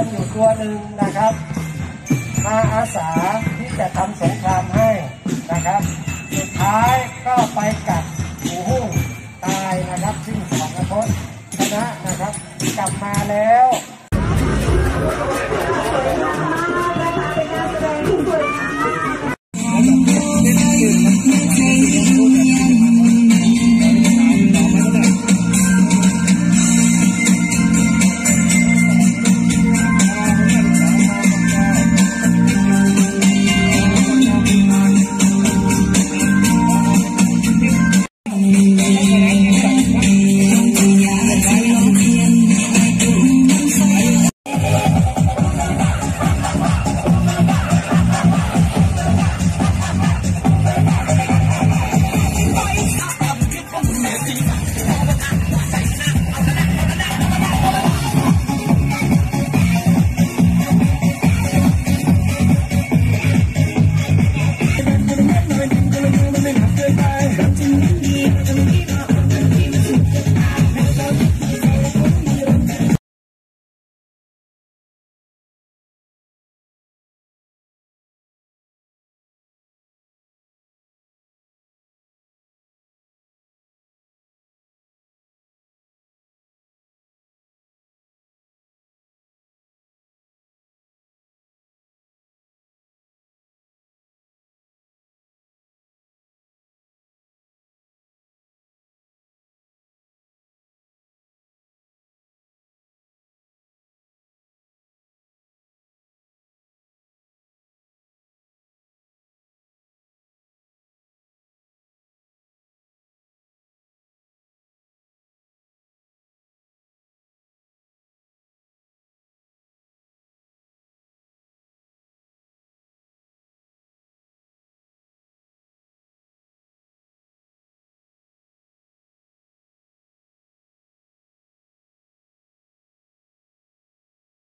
รอยู่ตัวหนึ่งนะครับ มาอาสาที่จะทำสงครามให้นะครับ สุดท้ายก็ไปกัดหูหุ้งตายนะครับซึ่งสองคตชนะนะครับ กลับมาแล้ว